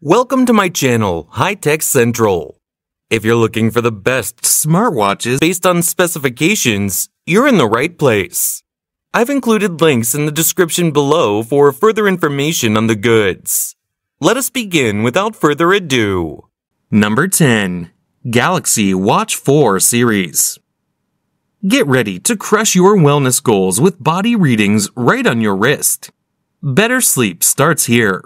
Welcome to my channel, HiTech Central. If you're looking for the best smartwatches based on specifications, you're in the right place. I've included links in the description below for further information on the goods. Let us begin without further ado. Number 10. Galaxy Watch 4 Series. Get ready to crush your wellness goals with body readings right on your wrist. Better sleep starts here.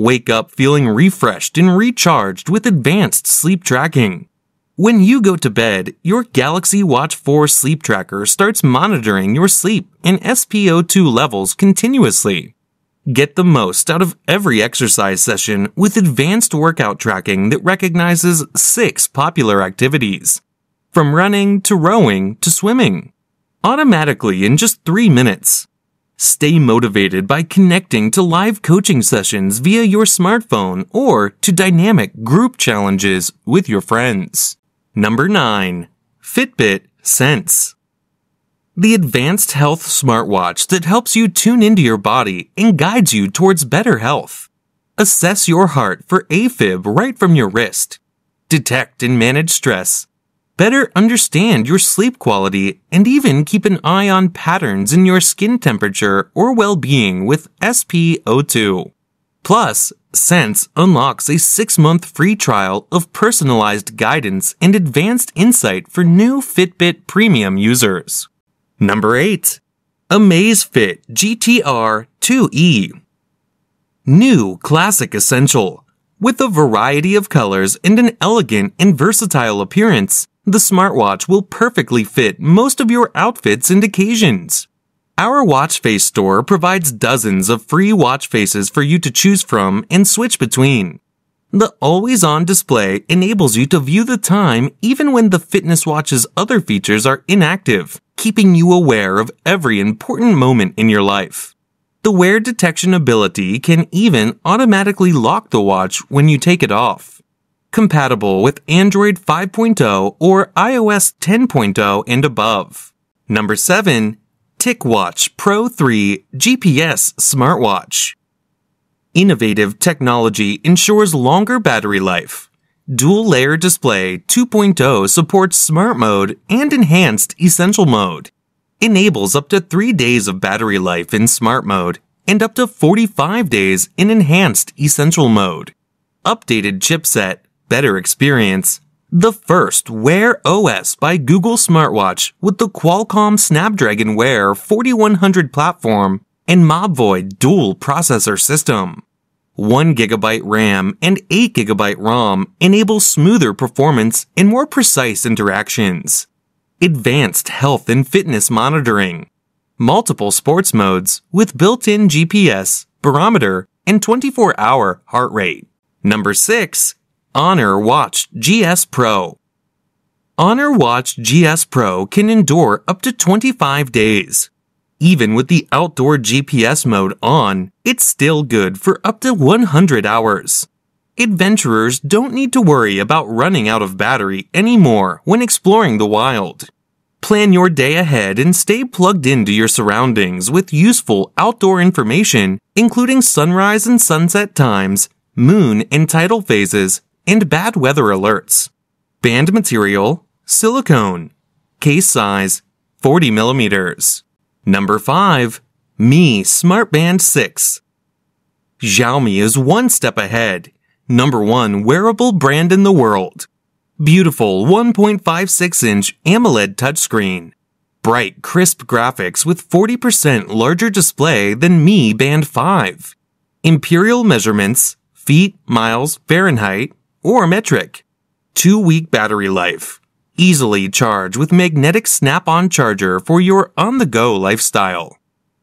Wake up feeling refreshed and recharged with advanced sleep tracking. When you go to bed, your Galaxy Watch 4 sleep tracker starts monitoring your sleep and SpO2 levels continuously. Get the most out of every exercise session with advanced workout tracking that recognizes six popular activities. From running to rowing to swimming. Automatically in just three minutes. Stay motivated by connecting to live coaching sessions via your smartphone or to dynamic group challenges with your friends. Number 9. Fitbit Sense. The advanced health smartwatch that helps you tune into your body and guides you towards better health. Assess your heart for AFib right from your wrist. Detect and manage stress better understand your sleep quality, and even keep an eye on patterns in your skin temperature or well-being with SpO2. Plus, Sense unlocks a six-month free trial of personalized guidance and advanced insight for new Fitbit Premium users. Number 8. Amazfit GTR 2E New Classic Essential with a variety of colors and an elegant and versatile appearance, the smartwatch will perfectly fit most of your outfits and occasions. Our watch face store provides dozens of free watch faces for you to choose from and switch between. The always on display enables you to view the time even when the fitness watch's other features are inactive, keeping you aware of every important moment in your life. The wear detection ability can even automatically lock the watch when you take it off compatible with Android 5.0 or iOS 10.0 and above. Number 7. TicWatch Pro 3 GPS Smartwatch. Innovative technology ensures longer battery life. Dual layer display 2.0 supports smart mode and enhanced essential mode. Enables up to 3 days of battery life in smart mode and up to 45 days in enhanced essential mode. Updated chipset better experience. The first Wear OS by Google smartwatch with the Qualcomm Snapdragon Wear 4100 platform and Mobvoi dual processor system. 1GB RAM and 8GB ROM enable smoother performance and more precise interactions. Advanced health and fitness monitoring. Multiple sports modes with built-in GPS, barometer, and 24-hour heart rate. Number 6. Honor Watch GS Pro. Honor Watch GS Pro can endure up to 25 days. Even with the outdoor GPS mode on, it's still good for up to 100 hours. Adventurers don't need to worry about running out of battery anymore when exploring the wild. Plan your day ahead and stay plugged into your surroundings with useful outdoor information, including sunrise and sunset times, moon and tidal phases, and bad weather alerts. Band material, silicone. Case size, 40 millimeters. Number 5. Mi Smart Band 6. Xiaomi is one step ahead. Number 1 wearable brand in the world. Beautiful 1.56 inch AMOLED touchscreen. Bright, crisp graphics with 40% larger display than Mi Band 5. Imperial measurements, feet, miles, Fahrenheit, or metric. Two week battery life. Easily charge with magnetic snap on charger for your on the go lifestyle.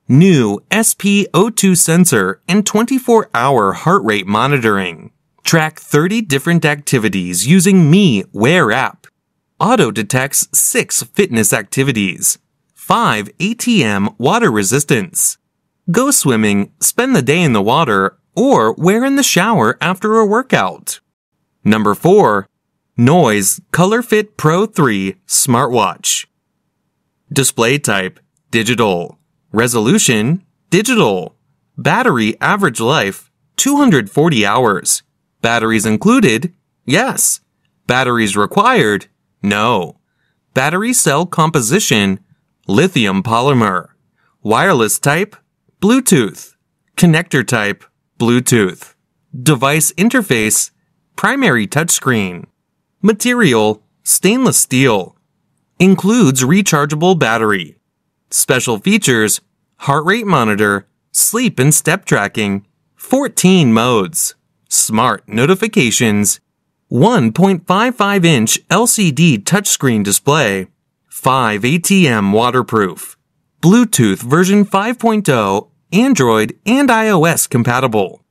New SpO2 sensor and 24 hour heart rate monitoring. Track 30 different activities using Mi Wear app. Auto detects 6 fitness activities. 5 ATM water resistance. Go swimming, spend the day in the water, or wear in the shower after a workout. Number 4. Noise ColorFit Pro 3 Smartwatch. Display type Digital. Resolution Digital. Battery average life 240 hours. Batteries included? Yes. Batteries required? No. Battery cell composition? Lithium polymer. Wireless type? Bluetooth. Connector type? Bluetooth. Device interface? Primary touchscreen. Material? Stainless steel. Includes rechargeable battery. Special features? Heart rate monitor, sleep and step tracking, 14 modes, smart notifications, 1.55 inch LCD touchscreen display, 5 ATM waterproof, Bluetooth version 5.0, Android and iOS compatible,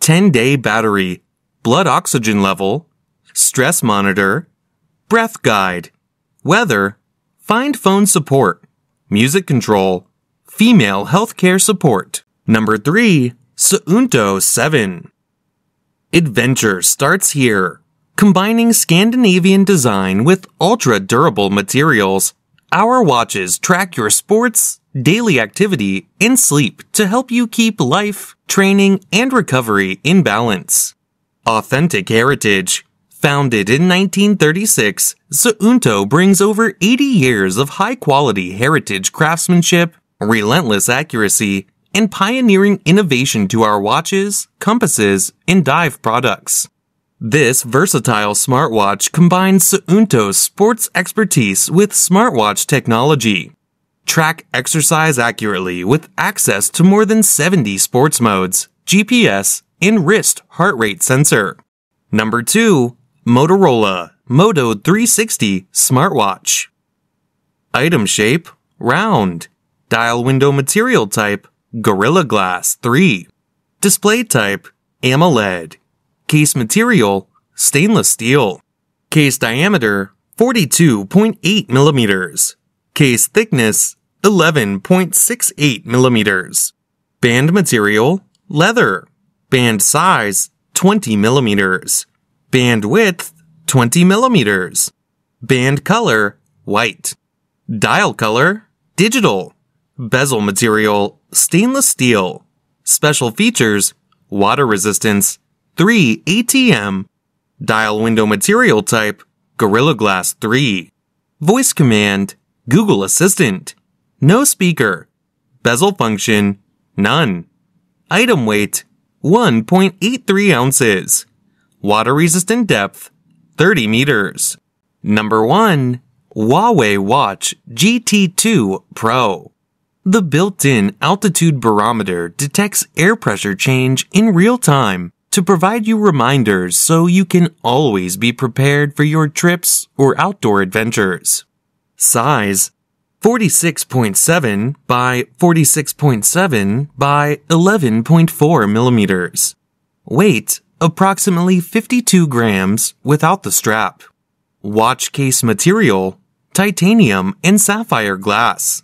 10 day battery, blood oxygen level, stress monitor, breath guide, weather, find phone support, music control, female healthcare support. Number 3. Suunto 7. Adventure starts here. Combining Scandinavian design with ultra durable materials, our watches track your sports, daily activity, and sleep to help you keep life, training, and recovery in balance. Authentic heritage. Founded in 1936, Suunto brings over 80 years of high quality heritage craftsmanship, relentless accuracy, and pioneering innovation to our watches, compasses, and dive products. This versatile smartwatch combines Suunto's sports expertise with smartwatch technology. Track exercise accurately with access to more than 70 sports modes, GPS, and wrist heart rate sensor. Number 2. Motorola Moto 360 Smartwatch. Item shape round. Dial window material type Gorilla Glass 3. Display type AMOLED. Case material stainless steel. Case diameter 42.8 millimeters. Case thickness 11.68 millimeters. Band material leather. Band size 20 millimeters. Band width 20 millimeters. Band color white. Dial color digital. Bezel material stainless steel. Special features water resistance 3 ATM. Dial window material type Gorilla Glass 3. Voice command Google Assistant. No speaker. Bezel function none. Item weight 1.83 ounces. Water resistant depth 30 meters. Number 1. Huawei Watch GT2 Pro. The built-in altitude barometer detects air pressure change in real time to provide you reminders so you can always be prepared for your trips or outdoor adventures. Size 46.7 by 46.7 by 11.4 millimeters. Weight approximately 52 grams without the strap. Watch case material titanium and sapphire glass.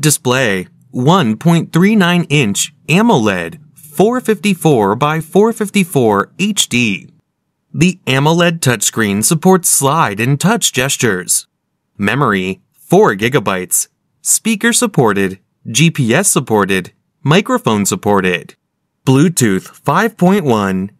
Display 1.39 inch AMOLED 454 by 454 HD. The AMOLED touchscreen supports slide and touch gestures. Memory 4 gigabytes. Speaker supported, GPS supported, microphone supported. Bluetooth 5.1,